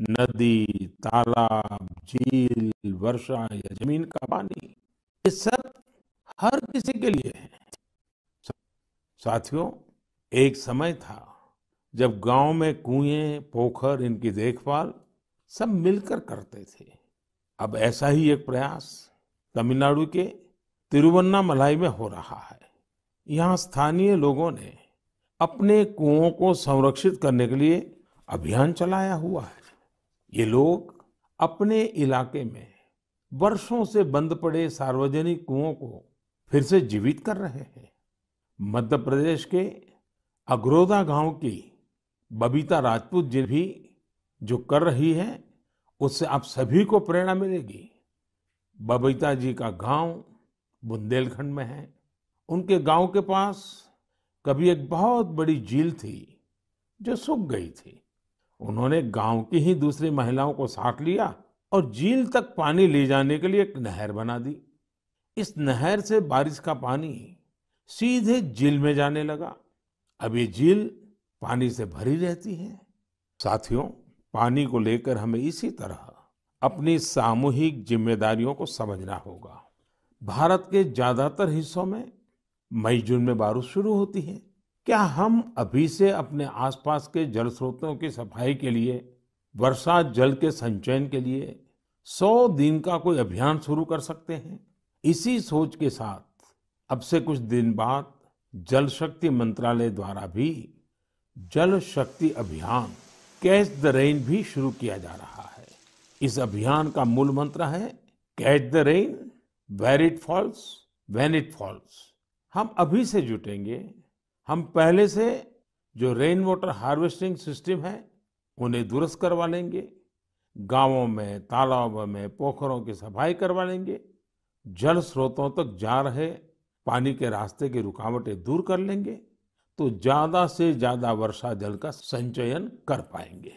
नदी, तालाब, झील, वर्षा या ज़मीन का पानी, ये सब हर किसी के लिए है। साथियों, एक समय था जब गाँव में कुएँ, पोखर, इनकी देखभाल सब मिलकर करते थे। अब ऐसा ही एक प्रयास तमिलनाडु के तिरुवन्नामलाई में हो रहा है। यहाँ स्थानीय लोगों ने अपने कुओं को संरक्षित करने के लिए अभियान चलाया हुआ है। ये लोग अपने इलाके में वर्षों से बंद पड़े सार्वजनिक कुओं को फिर से जीवित कर रहे हैं। मध्य प्रदेश के अग्रोदा गाँव की बबीता राजपूत जी भी जो कर रही है, उससे आप सभी को प्रेरणा मिलेगी। बबीता जी का गाँव बुंदेलखंड में है। उनके गाँव के पास कभी एक बहुत बड़ी झील थी जो सूख गई थी। उन्होंने गाँव की ही दूसरी महिलाओं को साथ लिया और झील तक पानी ले जाने के लिए एक नहर बना दी। इस नहर से बारिश का पानी सीधे झील में जाने लगा। अब ये झील पानी से भरी रहती है। साथियों, पानी को लेकर हमें इसी तरह अपनी सामूहिक जिम्मेदारियों को समझना होगा। भारत के ज़्यादातर हिस्सों में मई जून में बारिश शुरू होती है। क्या हम अभी से अपने आसपास के जल स्रोतों की सफ़ाई के लिए वर्षा जल के संचयन के लिए सौ दिन का कोई अभियान शुरू कर सकते हैं? इसी सोच के साथ अब से कुछ दिन बाद जल शक्ति मंत्रालय द्वारा भी जल शक्ति अभियान, कैच द रेन भी शुरू किया जा रहा है। इस अभियान का मूल मंत्र है, catch the rain, where it falls, when it falls. हम अभी से जुटेंगे। हम पहले से जो रेन वाटर हार्वेस्टिंग सिस्टम है, उन्हें दुरुस्त करवा लेंगे, गाँवों में, तालाबों में, पोखरों की सफ़ाई करवा लेंगे, जल स्रोतों तक जा रहे पानी के रास्ते की रुकावटें दूर कर लेंगे तो ज़्यादा से ज़्यादा वर्षा जल का संचयन कर पाएँगे।